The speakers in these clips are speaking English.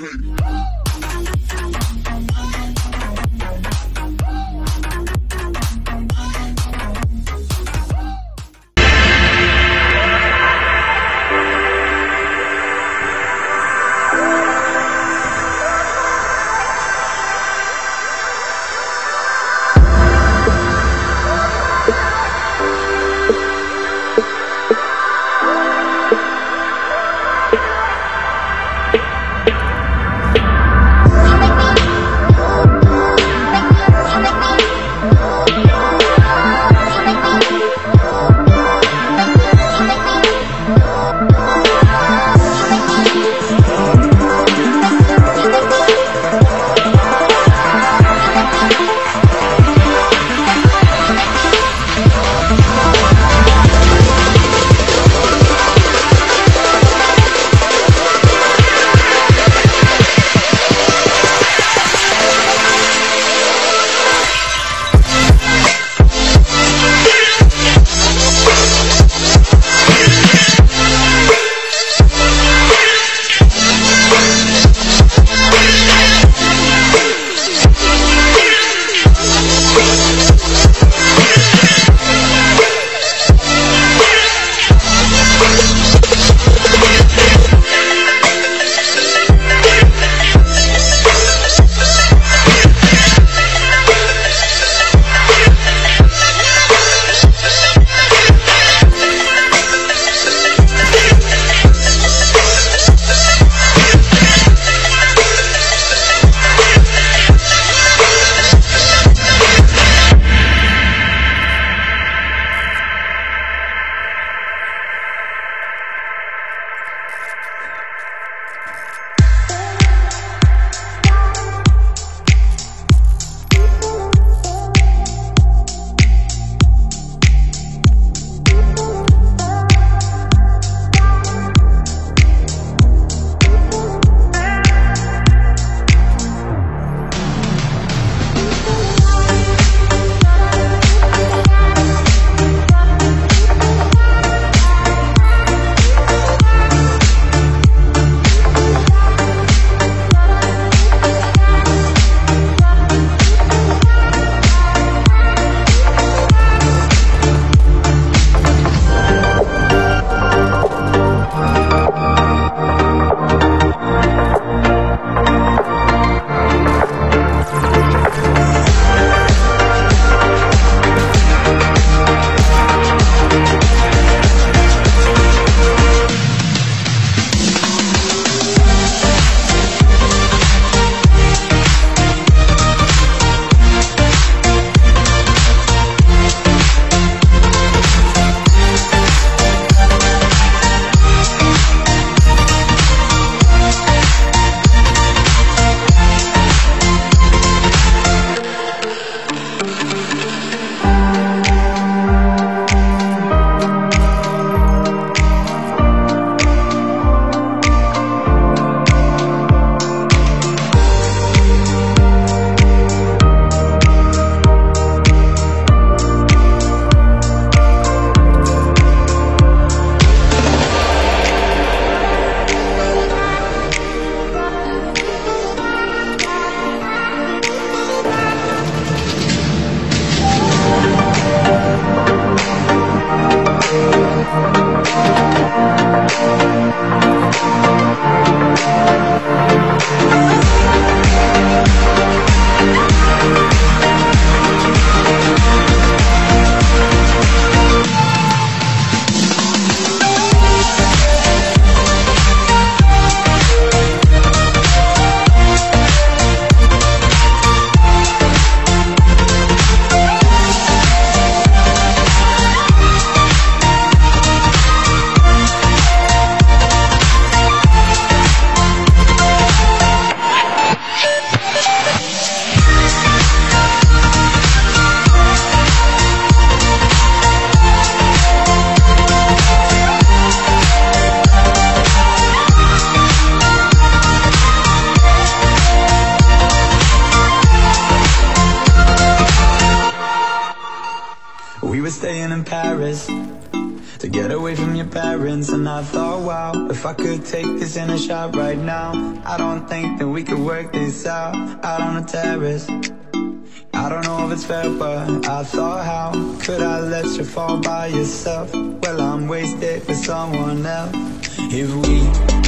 We thought, wow, if I could take this in a shot right now I don't think that we could work this out. Out on the terrace. I don't know if it's fair, but I thought how Could I let you fall by yourself? Well, I'm wasted with someone else. If we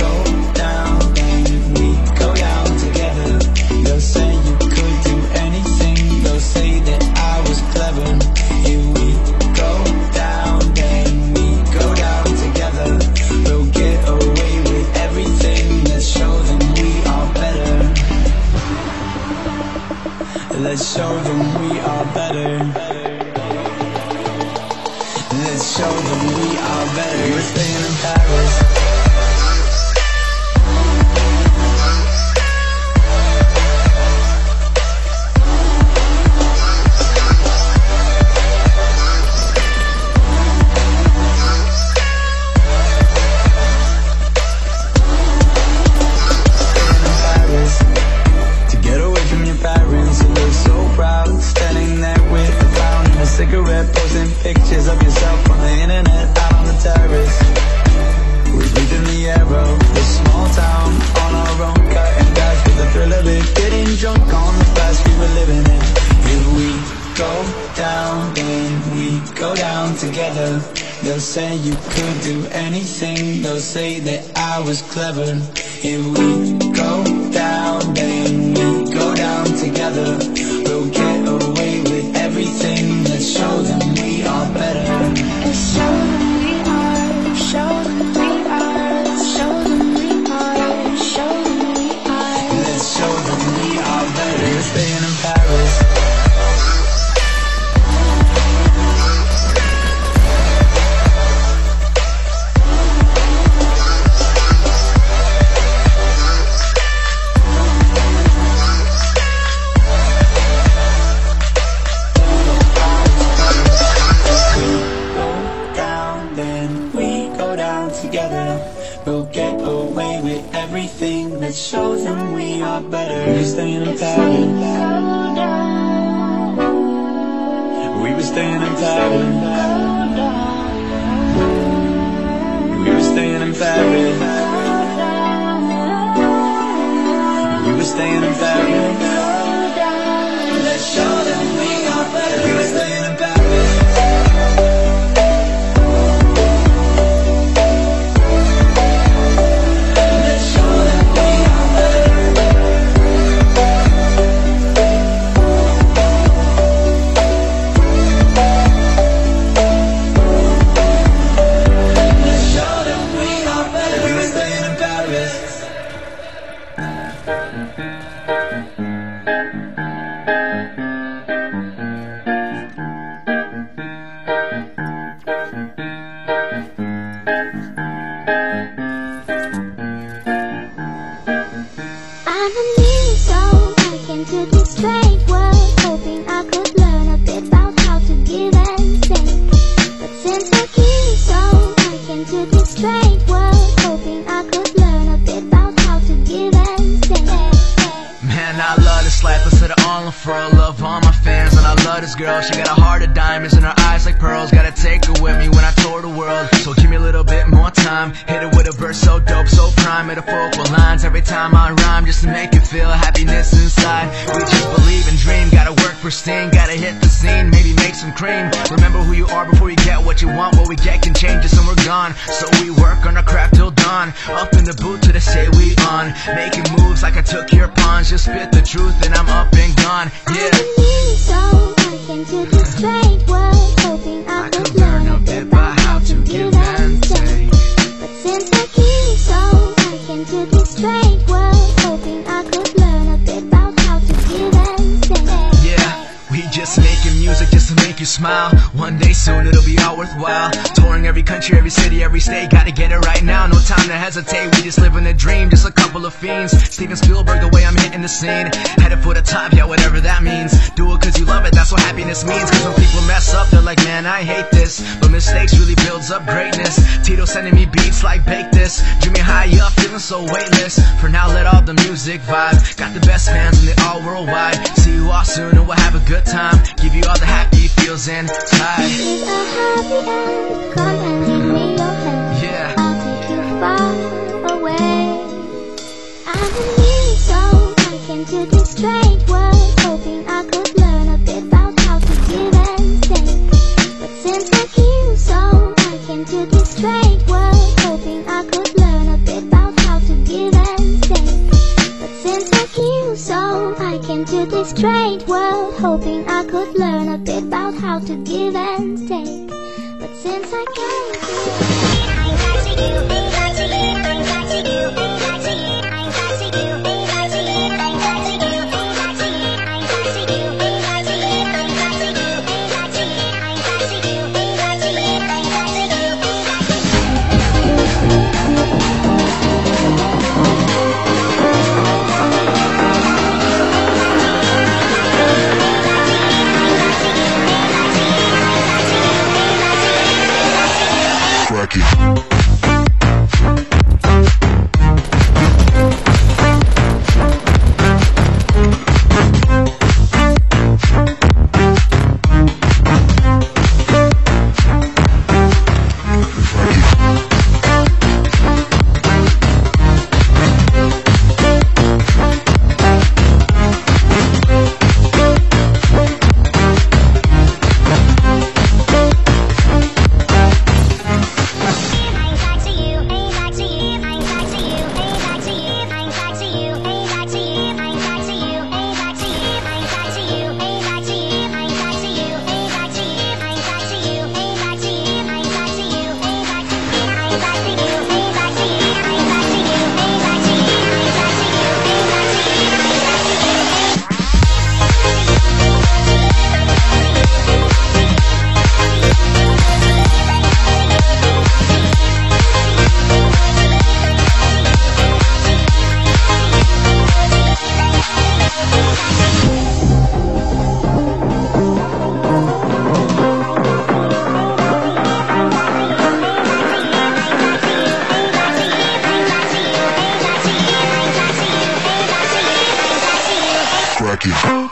go down, then we go down together They'll say you could do anything. They'll say that I was clever Let's show them we are better was clever If we We'll get away with everything. Let's show them we are better. We were staying in Paris. We were staying in Paris. We were staying in Paris. We were staying in Paris. Let's show them we are better. We were staying in Paris. For I love all my fans. And I love this girl. She got a heart of diamonds and her eyes like pearls. Gotta take her with me when I tour the world. So time. Hit it with a verse so dope, so prime. Metaphorical lines every time I rhyme just to make you feel happiness inside. We just believe and dream. Gotta work pristine. Gotta hit the scene. Maybe make some cream. Remember who you are before you get what you want. What we get can change us and we're gone. So we work on our craft till dawn. Up in the booth to the say we on. Making moves like I took your pawns. Just spit the truth and I'm up and gone. Yeah. I'm a new soul, I to this world, hoping I, I could learn a bit about how to give to this world, hoping you smile. One day soon it'll be all worthwhile. Touring every country, every city, every state. Gotta get it right now, no time to hesitate. We just living a dream, just a couple of fiends. Steven Spielberg, the way I'm hitting the scene. Headed for the top, yeah, whatever that means. Do it cause you love it, that's what happiness means. Cause when people mess up, they're like, man, I hate this. But mistakes really builds up greatness. Tito sending me beats like bake this. Dreaming high up, feeling so weightless. For now, let all the music vibe. Got the best fans and they all worldwide. See you all soon and we'll have a good time. Give you all the happy. Heels in tight. It's a happy end. Come and give me your hand. Yeah. I'll take you far away. I'm a new soul. I came to this strange world, Crack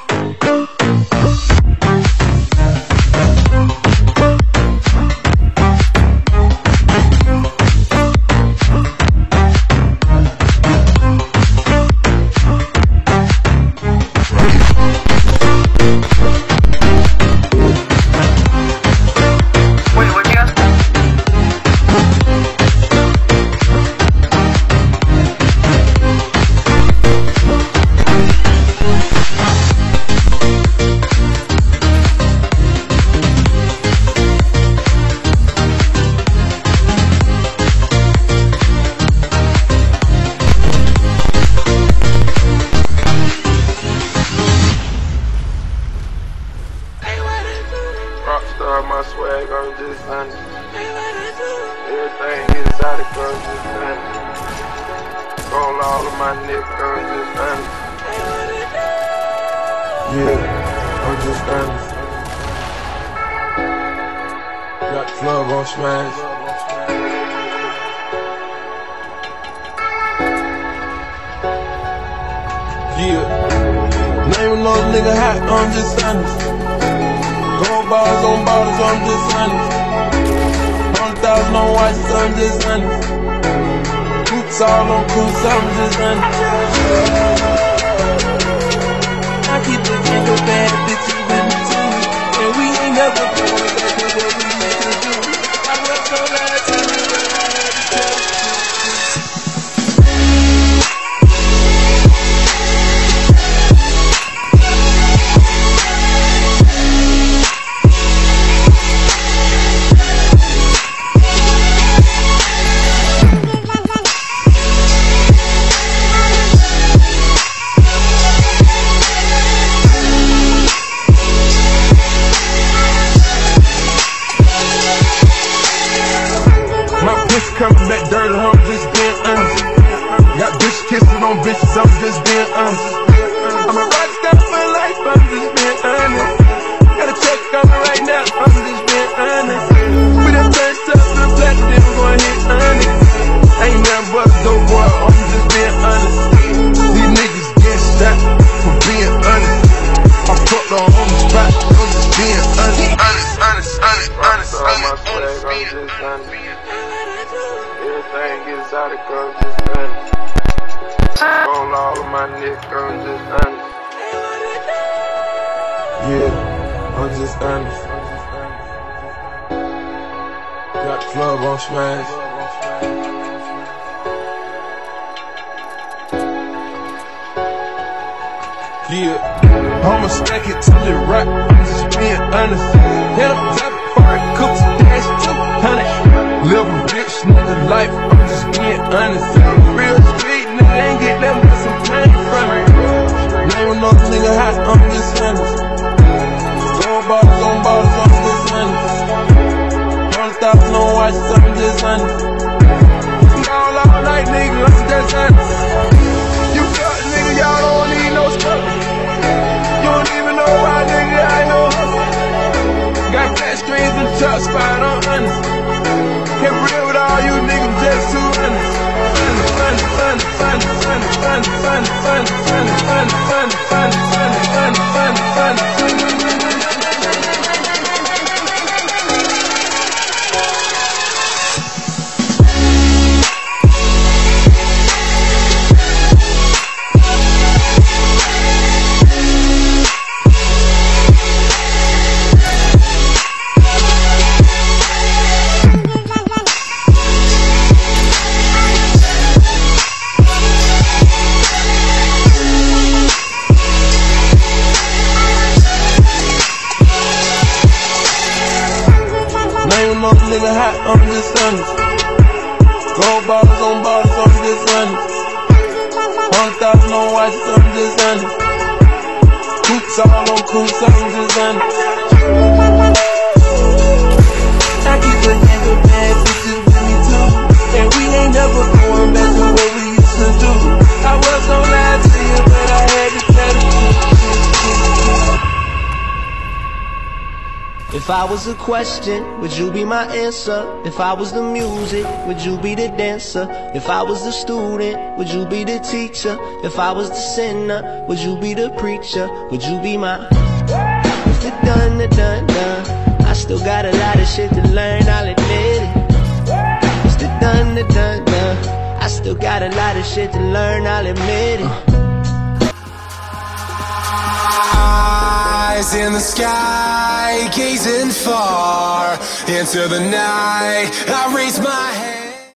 Yeah, I'm just honest. Got the club on smash. Yeah. Name another nigga hot, I'm just honest. Gold bars on bottles, I'm just honest. One thousand on watches, I'm just honest. Coops all on coops, I'm just honest. Keep the finger bad on bitches, I'm just being honest. I'm a rockstar for life, I'm just being honest. Gotta check on coming right now, I'm just being honest. We done burst up the black, platinum, going hit honest. Ain't nothing but go world. I'm just being honest. These niggas get shot for being honest. I fucked on on the spot, I'm just being honest. Honest, honest, honest, honest, honest, honest, honest, honest, honest. Everything gets out of control, just honest. On all of my niggas, I'm just honest. Yeah, I'm just honest. Got the club on smash. Yeah, I'ma stack it till it right. I'm just being honest. Hit up top fire, cooks, dash 200. Live a rich nigga life. I'm just being honest. Real watch. I'm just honest. All all night, nigga. I'm just honest. You fuck nigga, y'all don't need no stuff. You don't even know why, nigga, I know hustle. Got fat strings and top spot, I'm honest. Get real with all you niggas, just too. Honest, honest, honest, honest, honest, honest, honest, honest, honest, honest, honest, honest, Nigga hot, I'm just honest. Gold bottles on bottles, I'm just honest. Hundred thousand on watches, I'm just honest. Coops all on coops, I'm just honest. I keep a nigga bad bitches with me too. And we ain't never going back to what we used to do. I was gonna lie to you, If I was a question, would you be my answer? If I was the music, would you be the dancer? If I was the student, would you be the teacher? If I was the sinner, would you be the preacher? Would you be my It's the done, the done, done. I still got a lot of shit to learn, I'll admit it. It's the done, the done, done. I still got a lot of shit to learn, I'll admit it. Eyes in the sky, gazing far into the night. I raise my head.